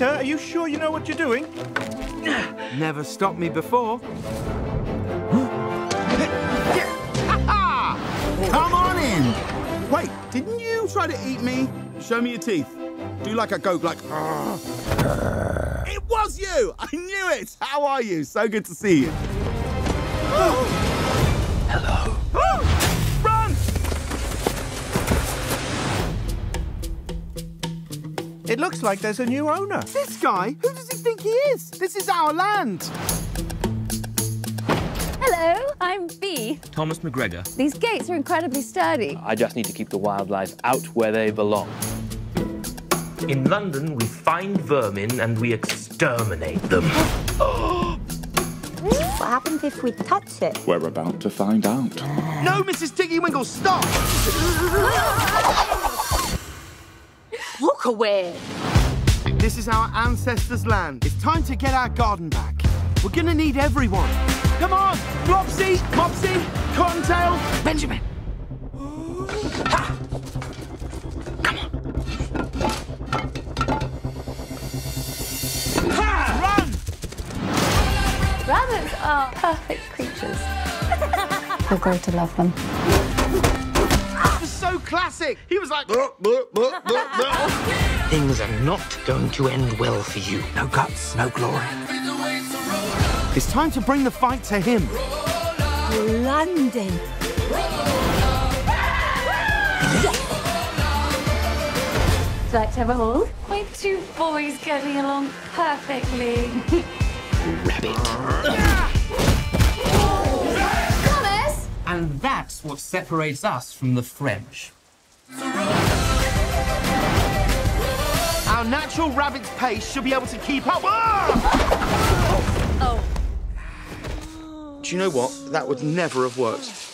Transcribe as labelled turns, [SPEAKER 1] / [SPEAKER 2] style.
[SPEAKER 1] Peter, are you sure you know what you're doing?
[SPEAKER 2] Never stopped me before.
[SPEAKER 3] Come on in. Wait, didn't you try to eat me? Show me your teeth. Do like a goat, like. Ah. It was you! I knew it! How are you? So good to see you.
[SPEAKER 1] It looks like there's a new owner.
[SPEAKER 3] This guy? Who does he think he is? This is our land.
[SPEAKER 4] Hello, I'm Bea.
[SPEAKER 5] Thomas McGregor.
[SPEAKER 4] These gates are incredibly sturdy.
[SPEAKER 5] I just need to keep the wildlife out where they belong.
[SPEAKER 6] In London, we find vermin and we exterminate them.
[SPEAKER 7] What happens if we touch it?
[SPEAKER 8] We're about to find out.
[SPEAKER 3] No, Mrs. Tiggy Winkle, stop!
[SPEAKER 7] Walk away.
[SPEAKER 2] This is our ancestors' land. It's time to get our garden back. We're gonna need everyone.
[SPEAKER 3] Come on! Flopsy, Mopsy, Cottontail,
[SPEAKER 5] Benjamin! Ha! Come on!
[SPEAKER 3] Run!
[SPEAKER 4] Rabbits are perfect creatures. You'll grow to love them.
[SPEAKER 3] That was so classic. He was like.
[SPEAKER 6] Things are not going to end well for you.
[SPEAKER 5] No guts, no glory.
[SPEAKER 2] It's time to bring the fight to him.
[SPEAKER 7] London.
[SPEAKER 4] Would you like to have a hold? My two boys getting along perfectly. Rabbit. Thomas!
[SPEAKER 9] And that's what separates us from the French.
[SPEAKER 3] Our natural rabbit's pace should be able to keep up. Ah!
[SPEAKER 4] Oh.
[SPEAKER 3] Do you know what? That would never have worked.